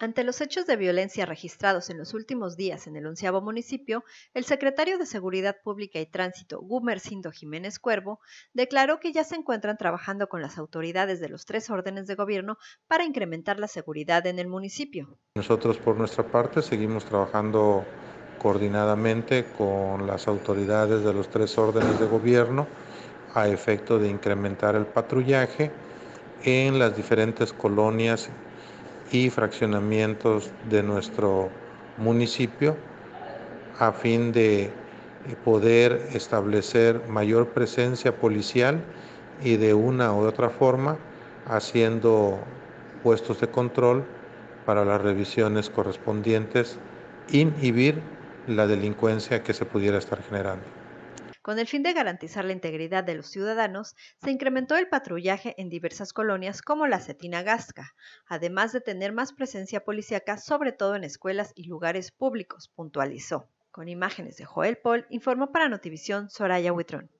Ante los hechos de violencia registrados en los últimos días en el onceavo municipio, el secretario de Seguridad Pública y Tránsito, Gumercindo Jiménez Cuervo, declaró que ya se encuentran trabajando con las autoridades de los tres órdenes de gobierno para incrementar la seguridad en el municipio. Nosotros, por nuestra parte, seguimos trabajando coordinadamente con las autoridades de los tres órdenes de gobierno a efecto de incrementar el patrullaje en las diferentes colonias y fraccionamientos de nuestro municipio a fin de poder establecer mayor presencia policial y de una u otra forma haciendo puestos de control para las revisiones correspondientes, inhibir la delincuencia que se pudiera estar generando. Con el fin de garantizar la integridad de los ciudadanos, se incrementó el patrullaje en diversas colonias como la Cetina Gasca, además de tener más presencia policíaca, sobre todo en escuelas y lugares públicos, puntualizó. Con imágenes de Joel Paul, informó para Notivisión Soraya Huitrón.